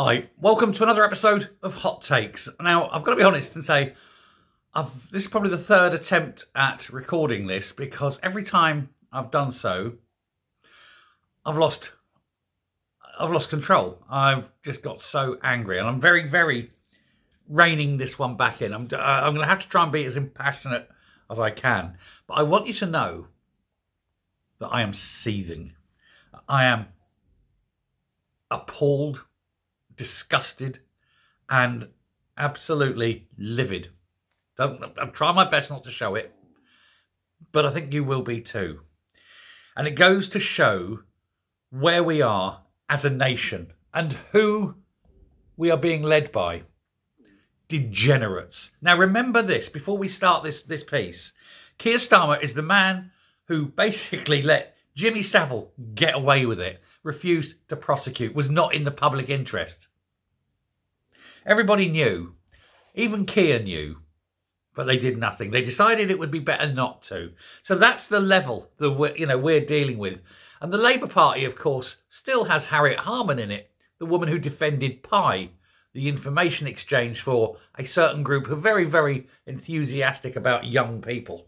Hi, welcome to another episode of Hot Takes. Now, I've got to be honest and say, I've, this is probably the third attempt at recording this because every time I've done so, I've lost, I've lost control. I've just got so angry, and I'm very, very reining this one back in. I'm, uh, I'm going to have to try and be as impassionate as I can, but I want you to know that I am seething. I am appalled disgusted, and absolutely livid. I'm trying my best not to show it, but I think you will be too. And it goes to show where we are as a nation and who we are being led by. Degenerates. Now remember this before we start this, this piece. Keir Starmer is the man who basically let Jimmy Savile get away with it, refused to prosecute, was not in the public interest. Everybody knew, even Keir knew, but they did nothing. They decided it would be better not to. So that's the level that you know we're dealing with. And the Labour Party, of course, still has Harriet Harman in it, the woman who defended PIE, the information exchange for a certain group who are very, very enthusiastic about young people.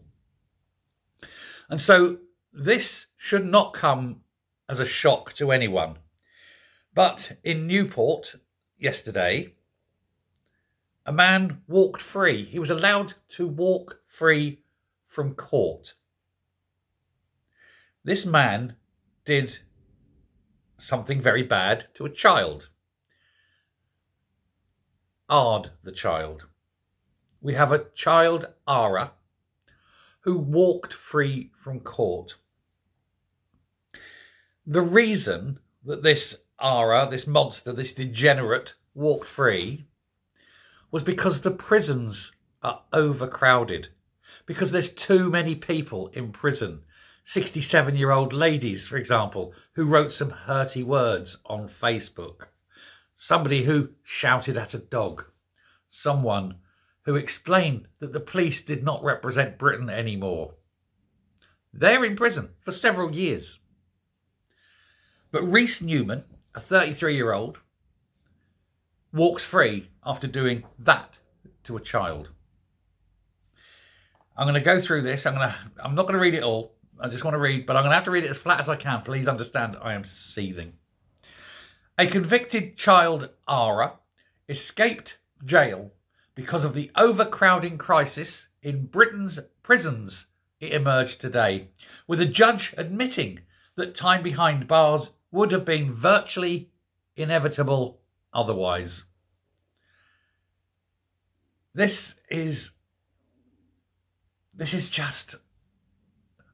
And so this should not come as a shock to anyone. But in Newport yesterday, a man walked free. He was allowed to walk free from court. This man did something very bad to a child. Ard the child. We have a child, Ara, who walked free from court. The reason that this Ara, this monster, this degenerate, walked free was because the prisons are overcrowded, because there's too many people in prison. 67 year old ladies, for example, who wrote some hurty words on Facebook. Somebody who shouted at a dog. Someone who explained that the police did not represent Britain anymore. They're in prison for several years. But Reese Newman, a 33 year old, walks free after doing that to a child. I'm going to go through this. I'm going to. I'm not going to read it all. I just want to read, but I'm going to have to read it as flat as I can. Please understand, I am seething. A convicted child, Ara, escaped jail because of the overcrowding crisis in Britain's prisons. It emerged today, with a judge admitting that time behind bars would have been virtually inevitable otherwise. This is this is just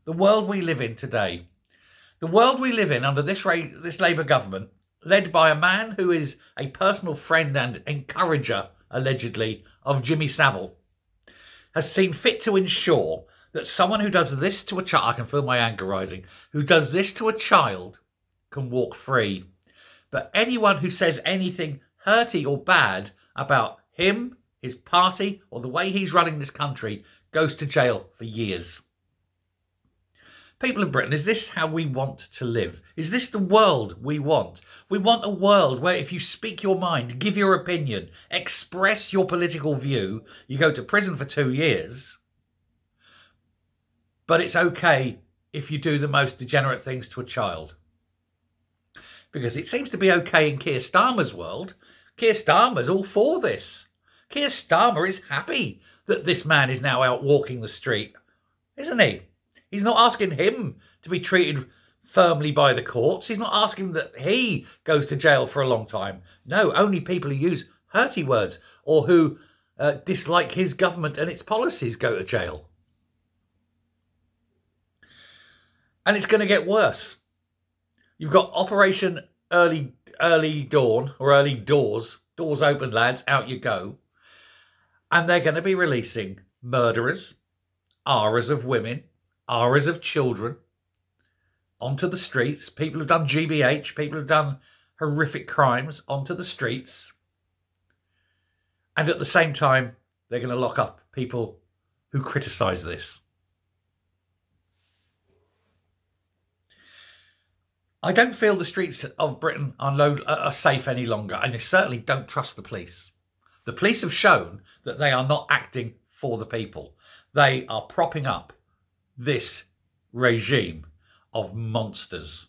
the world we live in today. The world we live in under this this Labour government, led by a man who is a personal friend and encourager, allegedly, of Jimmy Savile, has seen fit to ensure that someone who does this to a child, I can feel my anger rising, who does this to a child can walk free. But anyone who says anything hurty or bad about him, his party, or the way he's running this country goes to jail for years. People of Britain, is this how we want to live? Is this the world we want? We want a world where if you speak your mind, give your opinion, express your political view, you go to prison for two years. But it's okay if you do the most degenerate things to a child because it seems to be okay in Keir Starmer's world. Keir Starmer's all for this. Keir Starmer is happy that this man is now out walking the street, isn't he? He's not asking him to be treated firmly by the courts. He's not asking that he goes to jail for a long time. No, only people who use hurty words or who uh, dislike his government and its policies go to jail. And it's going to get worse. You've got Operation Early Early Dawn or Early Doors. Doors open, lads. Out you go. And they're going to be releasing murderers, aras of women, aras of children onto the streets. People who've done GBH, people who've done horrific crimes onto the streets. And at the same time, they're going to lock up people who criticise this. I don't feel the streets of Britain are, are safe any longer, and I certainly don't trust the police. The police have shown that they are not acting for the people. They are propping up this regime of monsters,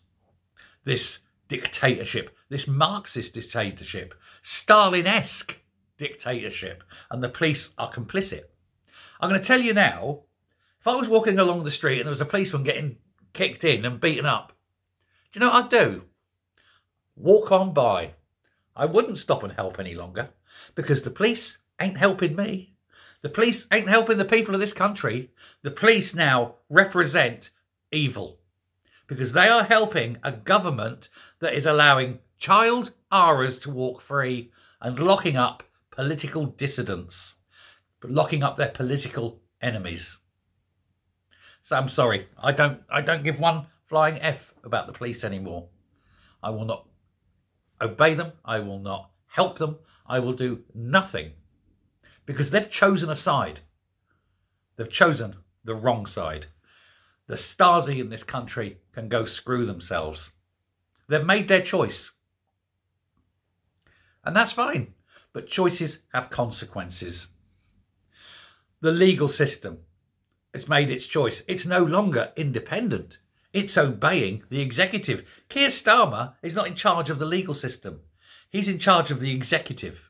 this dictatorship, this Marxist dictatorship, Stalin esque dictatorship, and the police are complicit. I'm going to tell you now if I was walking along the street and there was a policeman getting kicked in and beaten up, do you know what I'd do? Walk on by. I wouldn't stop and help any longer because the police ain't helping me. The police ain't helping the people of this country. The police now represent evil because they are helping a government that is allowing child Aras to walk free and locking up political dissidents, locking up their political enemies. So I'm sorry, I don't I don't give one flying F about the police anymore. I will not obey them, I will not help them, I will do nothing. Because they've chosen a side. They've chosen the wrong side. The Stasi in this country can go screw themselves. They've made their choice. And that's fine. But choices have consequences. The legal system has made its choice. It's no longer independent. It's obeying the executive. Keir Starmer is not in charge of the legal system. He's in charge of the executive.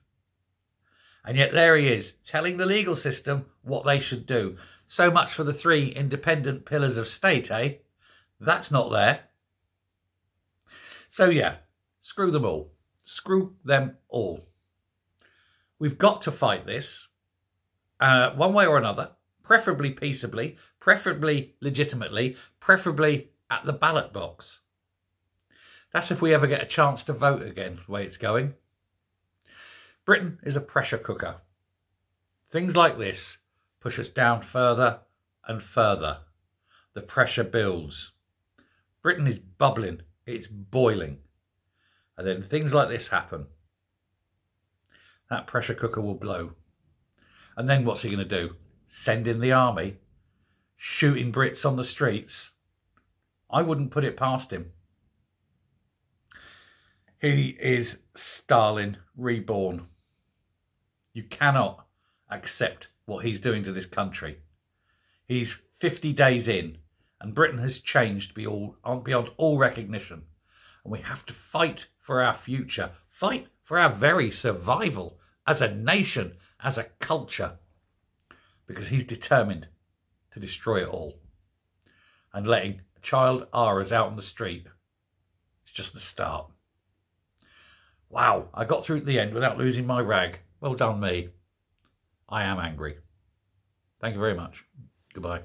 And yet there he is, telling the legal system what they should do. So much for the three independent pillars of state, eh? That's not there. So yeah, screw them all. Screw them all. We've got to fight this uh, one way or another preferably peaceably, preferably legitimately, preferably at the ballot box. That's if we ever get a chance to vote again, the way it's going. Britain is a pressure cooker. Things like this push us down further and further. The pressure builds. Britain is bubbling, it's boiling. And then things like this happen. That pressure cooker will blow. And then what's he going to do? Sending the army, shooting Brits on the streets, I wouldn't put it past him. He is Stalin reborn. You cannot accept what he's doing to this country. He's 50 days in, and Britain has changed beyond all recognition. And we have to fight for our future, fight for our very survival as a nation, as a culture because he's determined to destroy it all. And letting child Aras out on the street is just the start. Wow, I got through to the end without losing my rag. Well done, me. I am angry. Thank you very much. Goodbye.